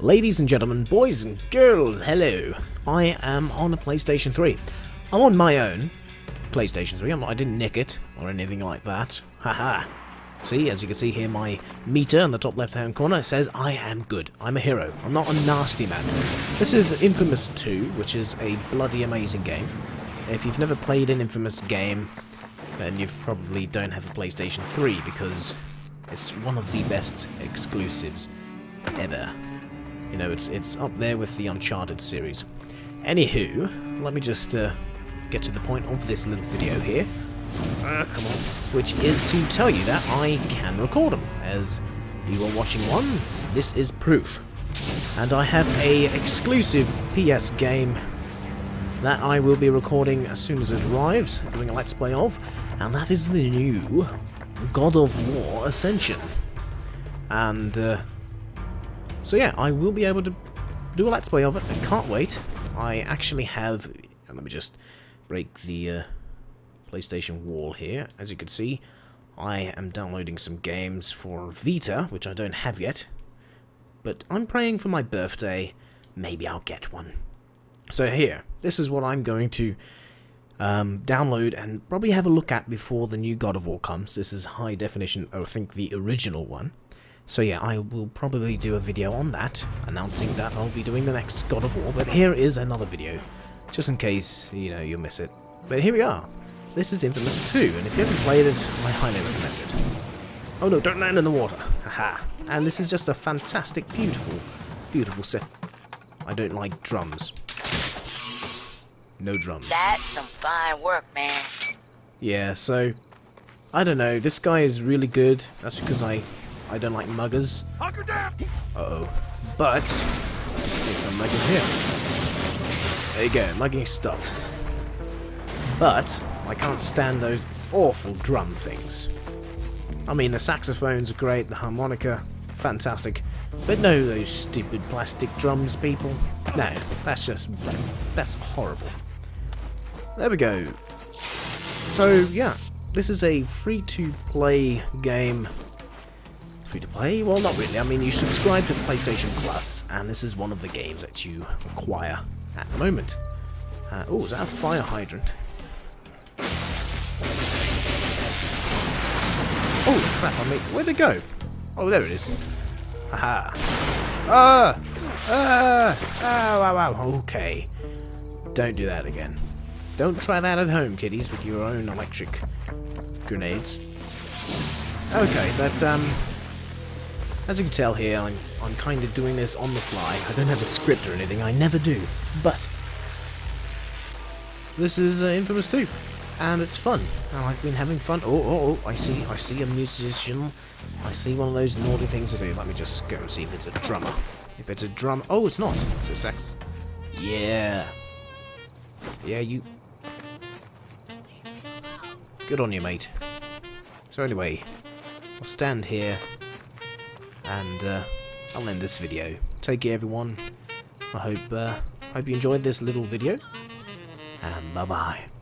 Ladies and gentlemen, boys and girls, hello. I am on a PlayStation 3. I'm on my own PlayStation 3. I'm not, I didn't nick it or anything like that. Haha. See, as you can see here, my meter in the top left-hand corner says I am good. I'm a hero. I'm not a nasty man. This is Infamous 2, which is a bloody amazing game. If you've never played an Infamous game, then you probably don't have a PlayStation 3 because it's one of the best exclusives ever. You know, it's it's up there with the Uncharted series. Anywho, let me just uh, get to the point of this little video here. Uh, come on. Which is to tell you that I can record them. As you are watching one, this is proof. And I have a exclusive PS game that I will be recording as soon as it arrives, doing a let's play of, and that is the new God of War Ascension. And, uh, so yeah, I will be able to do a let's play of it. I can't wait. I actually have, let me just break the uh, PlayStation wall here. As you can see, I am downloading some games for Vita, which I don't have yet. But I'm praying for my birthday, maybe I'll get one. So here, this is what I'm going to um, download and probably have a look at before the new God of War comes. This is high definition, I think the original one. So yeah, I will probably do a video on that, announcing that I'll be doing the next God of War, but here is another video, just in case, you know, you'll miss it. But here we are. This is Infamous 2, and if you haven't played it, I highly recommend it. Oh no, don't land in the water. Haha. And this is just a fantastic, beautiful, beautiful set. I don't like drums. No drums. That's some fine work, man. Yeah, so I don't know. This guy is really good. That's because I I don't like muggers. Uh oh. But there's some muggers here. There you go, mugging stuff. But I can't stand those awful drum things. I mean, the saxophones are great, the harmonica, fantastic. But no, those stupid plastic drums, people. No, that's just that's horrible. There we go. So, yeah, this is a free-to-play game. Free-to-play? Well, not really. I mean, you subscribe to the PlayStation Plus, and this is one of the games that you acquire at the moment. Uh, oh, is that a fire hydrant? Oh, crap, I mean, where'd it go? Oh, there it is. Haha. Ah! Ah! Ah! Wow, wow. Okay. Don't do that again. Don't try that at home, kiddies, with your own electric grenades. Okay, that's, um... As you can tell here, I'm, I'm kind of doing this on the fly. I don't have a script or anything, I never do. But... This is uh, Infamous 2 and it's fun. And I've been having fun. Oh, oh, oh, I see, I see a musician. I see one of those naughty things to do. Let me just go and see if it's a drummer. If it's a drum, oh, it's not. It's a sax. Yeah. Yeah, you. Good on you, mate. So anyway, I'll stand here and uh, I'll end this video. Take care, everyone. I hope uh, hope you enjoyed this little video, and bye bye.